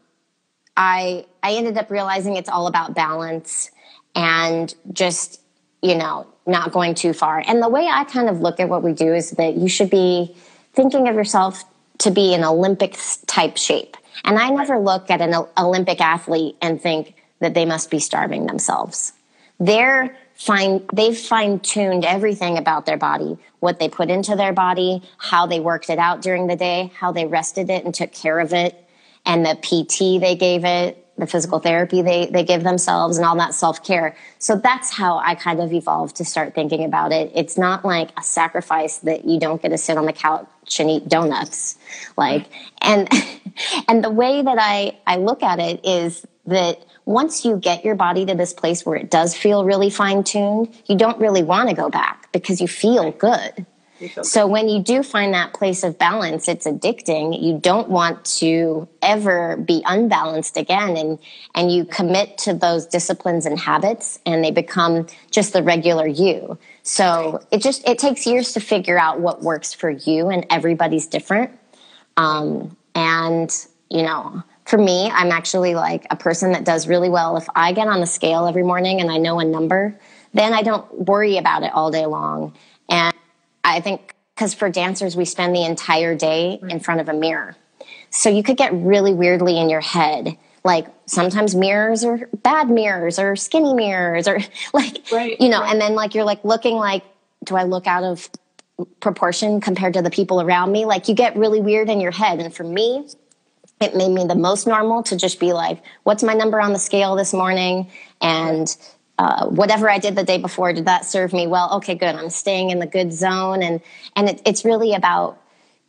I I ended up realizing it's all about balance and just you know not going too far. And the way I kind of look at what we do is that you should be thinking of yourself to be an Olympic type shape. And I never look at an Olympic athlete and think that they must be starving themselves. They're fine they've fine tuned everything about their body, what they put into their body, how they worked it out during the day, how they rested it and took care of it and the PT they gave it, the physical therapy they, they give themselves and all that self care. So that's how I kind of evolved to start thinking about it. It's not like a sacrifice that you don't get to sit on the couch and eat donuts. Like, and, and the way that I, I look at it is that once you get your body to this place where it does feel really fine tuned, you don't really want to go back because you feel good. So when you do find that place of balance, it's addicting. You don't want to ever be unbalanced again and and you commit to those disciplines and habits and they become just the regular you. So it just it takes years to figure out what works for you and everybody's different. Um, and you know, for me, I'm actually like a person that does really well if I get on the scale every morning and I know a number, then I don't worry about it all day long. And I think because for dancers, we spend the entire day mm-hmm. in front of a mirror. So you could get really weirdly in your head. Like sometimes mirrors are bad mirrors or skinny mirrors or like, right, you know, right. and then like you're like looking like, do I look out of proportion compared to the people around me? Like you get really weird in your head. And for me, it made me the most normal to just be like, what's my number on the scale this morning? And uh, whatever I did the day before, did that serve me well? Okay, good. I'm staying in the good zone. And, and it, it's really about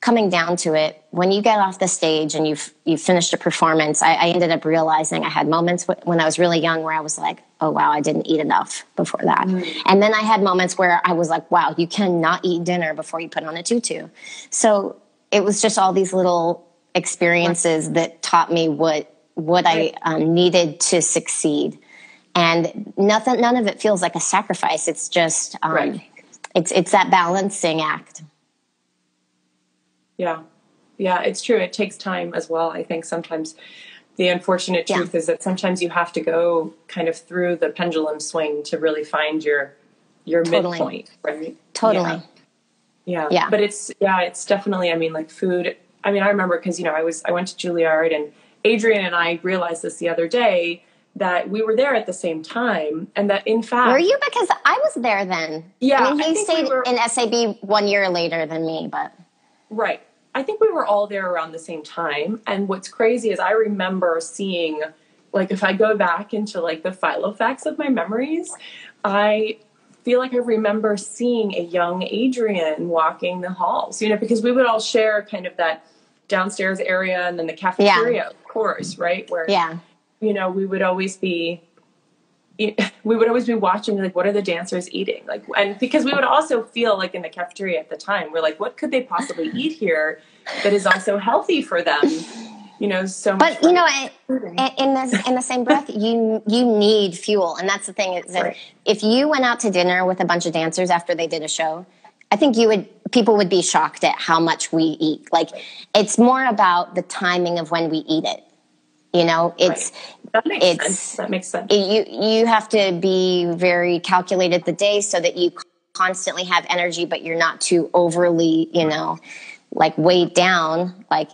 coming down to it. When you get off the stage and you've, you've finished a performance, I, I ended up realizing I had moments when I was really young where I was like, oh, wow, I didn't eat enough before that. Mm. And then I had moments where I was like, wow, you cannot eat dinner before you put on a tutu. So it was just all these little experiences that taught me what, what I um, needed to succeed. And nothing none of it feels like a sacrifice. It's just um, right. it's it's that balancing act. Yeah. Yeah it's true. It takes time as well i think sometimes. The unfortunate truth yeah. is that sometimes you have to go kind of through the pendulum swing to really find your your totally. midpoint right? Totally. Yeah. yeah. Yeah. But it's yeah it's definitely i mean like food i mean i remember because you know i was i went to juilliard and adrian and i realized this the other day that we were there at the same time and that in fact were you? Because i was there then. Yeah i mean he I stayed we were, in sab one year later than me but right. I think we were all there around the same time. And what's crazy is i remember seeing like if i go back into like the filofax of my memories i feel like i remember seeing a young adrian walking the halls you know because we would all share kind of that downstairs area and then the cafeteria yeah. of course right where yeah you know, we would always be we would always be watching like what are the dancers eating like and because we would also feel like in the cafeteria at the time we're like what could they possibly eat here that is also healthy for them you know so but you know in the in the same breath you you need fuel and that's the thing is that right. if you went out to dinner with a bunch of dancers after they did a show i think you would people would be shocked at how much we eat like it's more about the timing of when we eat it you know, it's right. that makes it's sense. that makes sense. You you have to be very calculated the day so that you constantly have energy, but you're not too overly, you know, like weighed down. Like,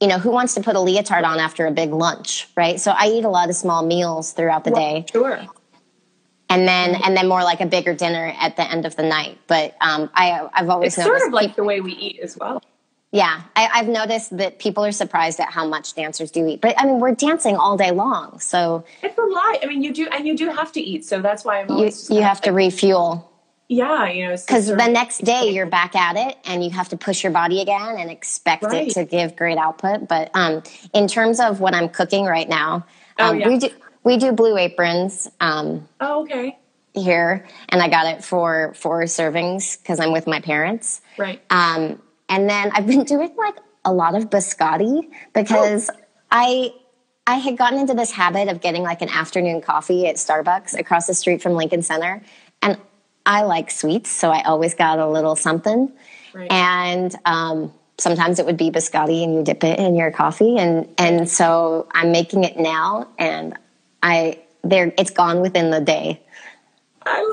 you know, who wants to put a leotard on after a big lunch, right? So I eat a lot of small meals throughout the well, day. Sure. And then and then more like a bigger dinner at the end of the night. But um, I I've always It's sort of like the way we eat as well. yeah, I, I've noticed that people are surprised at how much dancers do eat. But I mean, we're dancing all day long, so It's a lot. I mean, you do, and you do have to eat. So that's why I'm you always. you kinda have to like, refuel Yeah, you know, because the next day you're back at it and you have to push your body again and expect Right. it to give great output. But um, in terms of what I'm cooking right now, Oh, um, yeah. we do we do blue aprons. Um, Oh, okay. here and I got it for four servings because I'm with my parents. Right. Um, and then I've been doing like a lot of biscotti because I I had gotten into this habit of getting like an afternoon coffee at Starbucks across the street from Lincoln Center, and I like sweets, so I always got a little something. Right. And um, sometimes it would be biscotti, and you dip it in your coffee, and and so I'm making it now, and I there it's gone within the day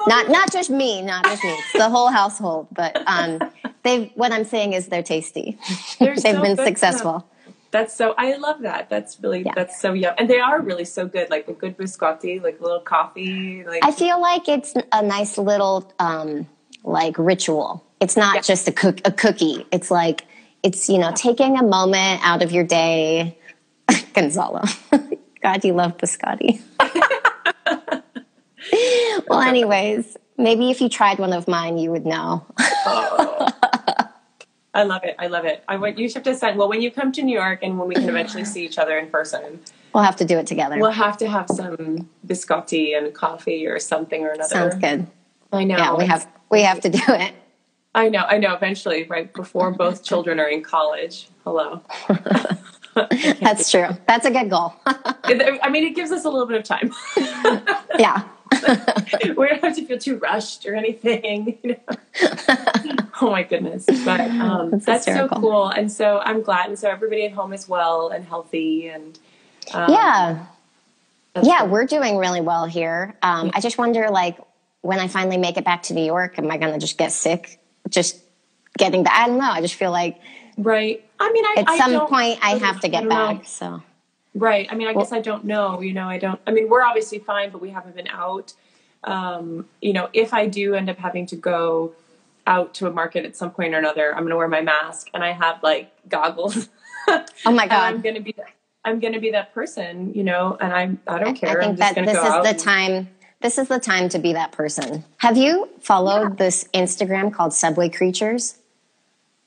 not it. not just me, not just me. The whole household. But um, they what I'm saying is they're tasty. They're They've so been successful. That's so. I love that. That's really. Yeah. That's so yum. And they are really so good. Like a good biscotti, like a little coffee. Like I feel like it's a nice little um, like ritual. It's not Yeah. just a cook a cookie. It's like it's you know taking a moment out of your day. Gonzalo, God, you love biscotti. well, anyways, maybe if you tried one of mine, you would know. Oh. I love it. I love it. I want you should have to send. Well, when you come to New York and when we can eventually see each other in person, We'll have to do it together. we'll have to have some biscotti and coffee or something or another. Sounds good. I know. Yeah, we have we have to do it. I know. I know. Eventually, right before both children are in college. Hello. That's true. That's a good goal. I mean, it gives us a little bit of time. yeah. we don't have to feel too rushed or anything. You know? oh my goodness! But um, That's that's, so cool, and so I'm glad, and so everybody at home is well and healthy, and um, Yeah. Yeah, good. we're doing really well here. Um, I just wonder, like, when I finally make it back to New York, am I going to just get sick? Just getting back? I don't know. I just feel like right. I mean, I, at I some point I have to get don't know. back. So, Right. I mean, I guess I don't know. You know, I don't. I mean, we're obviously fine, but we haven't been out. Um, you know, if I do end up having to go out to a market at some point or another, I'm going to wear my mask and I have like goggles. oh my And I'm going to be. I'm going to be that person, you know, and I'm. I don't care. I think that this is the and- time. This is the time to be that person. Have you followed this Instagram called Subway Creatures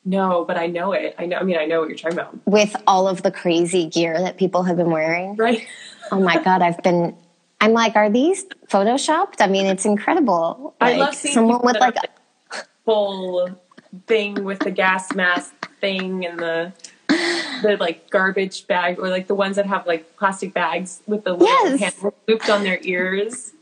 No, but I know it. I know. I mean, I know what you're talking about. with all of the crazy gear that people have been wearing? Right. Oh my God, I've been. I'm like, are these photoshopped? I mean, it's incredible. I love seeing someone with like are, full thing with the gas mask thing and the the like garbage bag or like the ones that have like plastic bags with the little Yes. hand looped on their ears.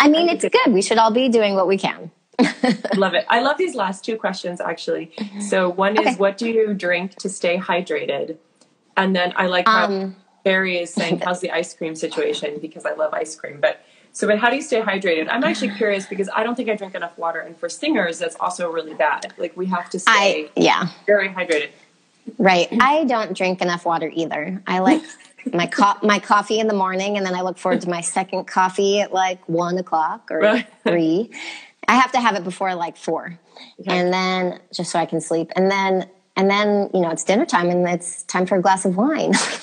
I mean, it's good. We should all be doing what we can. I love it. I love these last two questions actually. So one is Okay. what do you drink to stay hydrated? And then I like how Um, Barry is saying how's the ice cream situation because I love ice cream. But so but how do you stay hydrated? I'm actually curious because I don't think I drink enough water and for singers that's also really bad. Like we have to stay I yeah, very hydrated. right. I don't drink enough water either. I like my co- my coffee in the morning, and then I look forward to my second coffee at like one o'clock or three. I have to have it before like four, and then just so I can sleep, and then and then you know it's dinner time, and it's time for a glass of wine.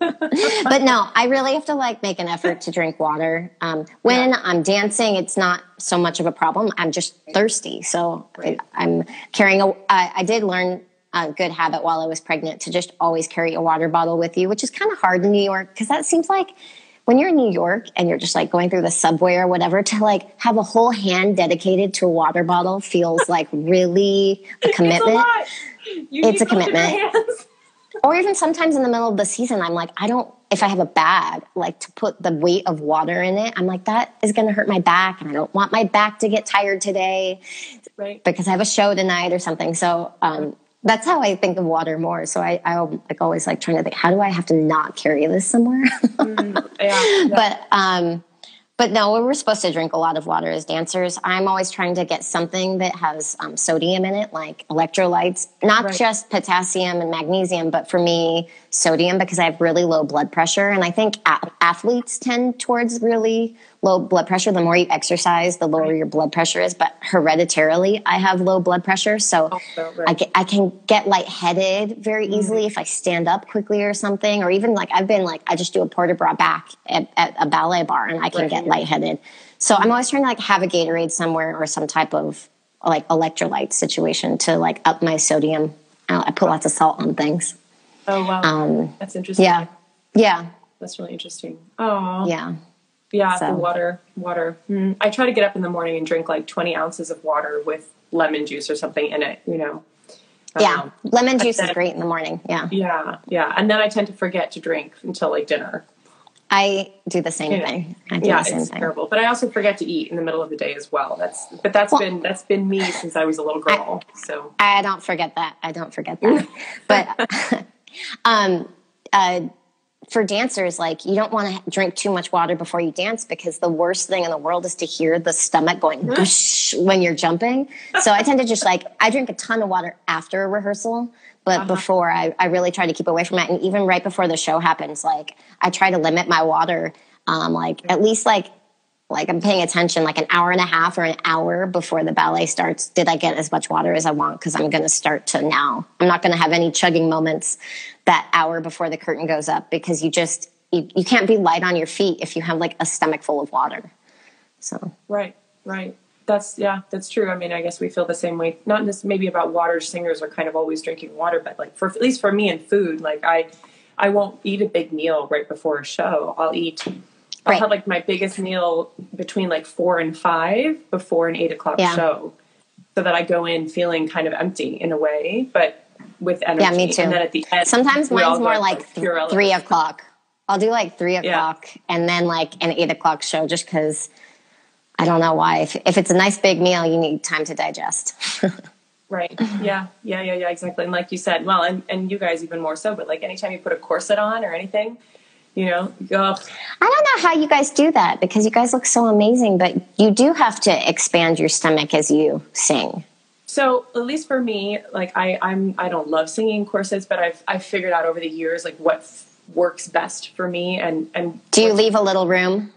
but no, I really have to like make an effort to drink water. Um, when I'm dancing, it's not so much of a problem. I'm just thirsty, so Right. I, am carrying a. I, I did learn a good habit while I was pregnant to just always carry a water bottle with you, which is kind of hard in New York because that seems like when you're in New York and you're just like going through the subway or whatever to like have a whole hand dedicated to a water bottle feels like really a It's a commitment. It's a of your commitment. or even sometimes in the middle of the season i'm like i don't if i have a bag like to put the weight of water in it i'm like that is going to hurt my back and i don't want my back to get tired today Right. because i have a show tonight or something so um, that's how i think of water more so i i like always like trying to think how do i have to not carry this somewhere Yeah. yeah. but um but no, we're supposed to drink a lot of water as dancers. I'm always trying to get something that has um, sodium in it, like electrolytes, not Right. just potassium and magnesium, but for me, sodium because I have really low blood pressure. And I think a- athletes tend towards really low blood pressure. The more you exercise, the lower your blood pressure is. But hereditarily, I have low blood pressure. So Also, right. I, get, I can get lightheaded very easily if I stand up quickly or something, or even like I've been like, I just do a port de bras back at, at a ballet barre and I can Right. get lightheaded. So I'm always trying to like have a Gatorade somewhere or some type of like electrolyte situation to like up my sodium. I, I put lots of salt on things. Oh wow, Um, that's interesting. yeah. Yeah. that's really interesting. Oh Yeah. Yeah, So- the water, water. Mm. I try to get up in the morning and drink like twenty ounces of water with lemon juice or something in it. You know. Yeah. Um, Lemon juice is great in the morning. Yeah. yeah, yeah, and then I tend to forget to drink until like dinner. I do the same Yeah. thing. I do yeah, the same it's thing. terrible. But I also forget to eat in the middle of the day as well. That's but that's Well- been that's been me since I was a little girl. so I don't forget that. I don't forget that. but um, uh, for dancers, like you don't want to drink too much water before you dance because the worst thing in the world is to hear the stomach going whoosh when you're jumping. So I tend to just like I drink a ton of water after a rehearsal, but before I, I really try to keep away from it. And even right before the show happens, like I try to limit my water, um, like at least like like I'm paying attention like an hour and a half or an hour before the ballet starts. Did I get as much water as I want? Because I'm going to start to now. I'm not going to have any chugging moments that hour before the curtain goes up because you just you, you can't be light on your feet if you have like a stomach full of water. So right, right. That's yeah, that's true. I mean, I guess we feel the same way. Not just maybe about water. Singers are kind of always drinking water, but like for at least for me and food, like I, I won't eat a big meal right before a show. I'll eat. I'll Right. have like my biggest meal between like four and five before an eight o'clock Yeah. show, so that I go in feeling kind of empty in a way, but with energy. Yeah, me too. And then at the end, sometimes mine's more like th- three o'clock. I'll do like three o'clock and then like an eight o'clock show just because I don't know why. If, if it's a nice big meal, you need time to digest. Right. Yeah. Yeah. Yeah. Yeah. Exactly. And like you said, well, and, and you guys even more so, but like anytime you put a corset on or anything, you know, go, I don't know how you guys do that because you guys look so amazing, but you do have to expand your stomach as you sing. So at least for me, like I, I'm, I don't love singing corsets, but I've, I've figured out over the years like what f- works best for me. And and Do you leave a little room?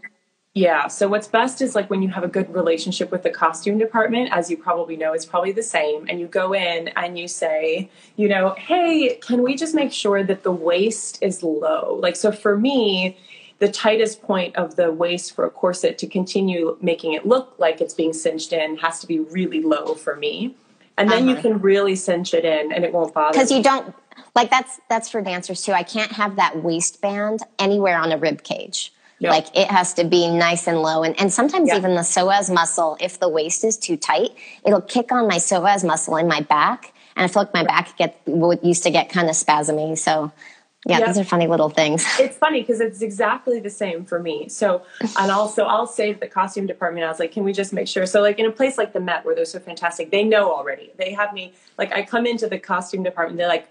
Yeah. So what's best is like when you have a good relationship with the costume department, as you probably know, it's probably the same. And you go in and you say, you know, hey, can we just make sure that the waist is low? Like, so for me, the tightest point of the waist for a corset to continue making it look like it's being cinched in has to be really low for me. And then you Uh-huh. can really cinch it in and it won't bother Because you don't like that's that's for dancers too. I can't have that waistband anywhere on a rib cage. No. Like it has to be nice and low, and and sometimes Yeah. even the psoas muscle, if the waist is too tight, it'll kick on my psoas muscle in my back, and I feel like my back get would used to get kind of spasmy. So yeah, Yeah. these are funny little things. it's funny because it's exactly the same for me. So, and also I'll say to the costume department, I was like, can we just make sure? So, like in a place like the Met where they're so fantastic, they know already. They have me, like, I come into the costume department, they're like,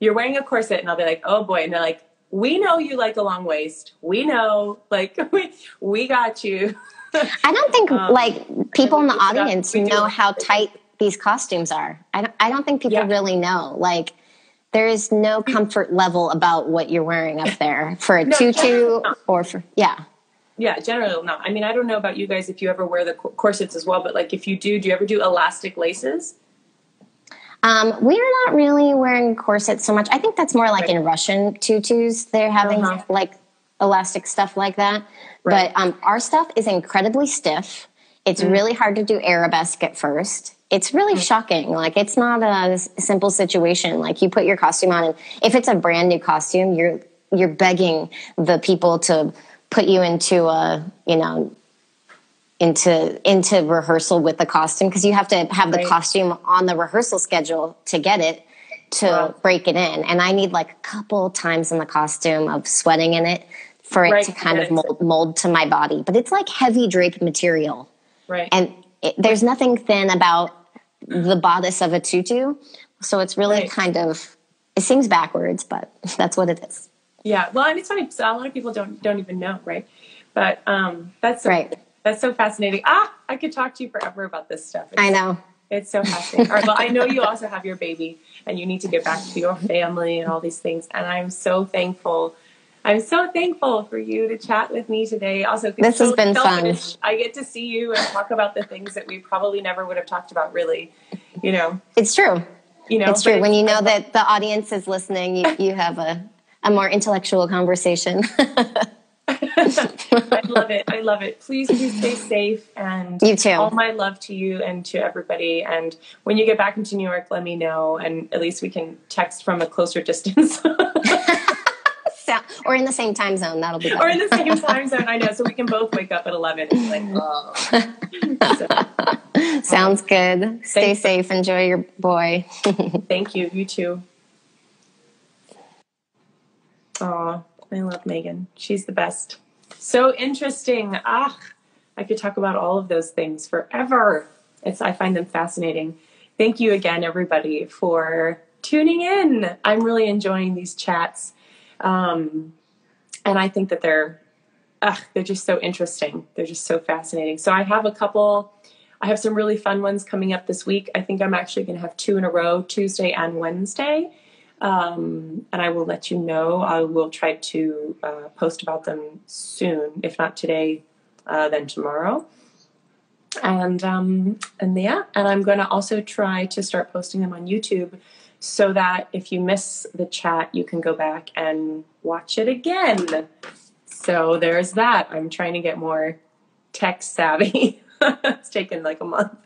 you're wearing a corset. And I'll be like, oh boy. And they're like, we know you like a long waist. We know, like, we, we got you. I don't think um, like people in the we- we got- audience know how tight these costumes are. I don't, I don't think people Yeah. really know. Like there is no comfort level about what you're wearing up there for a No, tutu or for yeah. yeah, generally not. I mean, I don't know about you guys if you ever wear the corsets as well, but like if you do, do you ever do elastic laces? Um, we're not really wearing corsets so much. I think that's more like in Russian tutus. They're having Uh-huh. like elastic stuff like that. Right. But um, our stuff is incredibly stiff. It's Mm. really hard to do arabesque at first. It's really mm. shocking. Like it's not a simple situation. Like you put your costume on, and if it's a brand new costume, you're you're begging the people to put you into a you know into into rehearsal with the costume because you have to have the Right. costume on the rehearsal schedule to get it to Wow. break it in and i need like a couple times in the costume of sweating in it for it Right, to kind yeah, of mold, mold to my body but it's like heavy drape material Right. and it, there's nothing thin about the bodice of a tutu so it's really Right. kind of it seems backwards but that's what it is Yeah, well, and it's funny. So a lot of people don't don't even know, right? But um, that's so, Right. that's so fascinating. Ah, I could talk to you forever about this stuff. It's, I know. It's so fascinating. All right, well, I know you also have your baby, and you need to get back to your family and all these things. And I'm so thankful. I'm so thankful for you to chat with me today. Also, This has been fun. selfish. I get to see you and talk about the things that we probably never would have talked about. Really, you know, It's true. you know. It's true. When you know that the audience is listening, you, you have a, a more intellectual conversation. I love it. I love it. Please, please stay safe. And You too. All my love to you and to everybody. And when you get back into New York, let me know, and at least we can text from a closer distance. So- or in the same time zone. That'll be better. or in the same time zone. I know, so we can both wake up at eleven and be like, oh. So, Sounds good. Stay safe. Enjoy your boy. thank you. You too. Aw, I love Megan. She's the best. So interesting. Ah, I could talk about all of those things forever. It's I find them fascinating. Thank you again, everybody, for tuning in. I'm really enjoying these chats, um, and I think that they're they're just so interesting. They're just so fascinating. So I have a couple. I have some really fun ones coming up this week. I think I'm actually going to have two in a row, Tuesday and Wednesday. Um, and I will let you know. I will try to uh, post about them soon, if not today, uh, then tomorrow. And um, and yeah, and I'm going to also try to start posting them on YouTube, so that if you miss the chat, you can go back and watch it again. So there's that. I'm trying to get more tech savvy. it's taken like a month.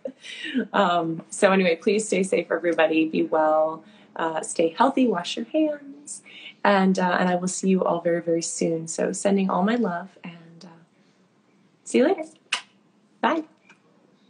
Um, so anyway, please stay safe, everybody. Be well. Uh, stay healthy. Wash your hands, and uh, and I will see you all very very soon. So sending all my love, and uh, see you later. Bye.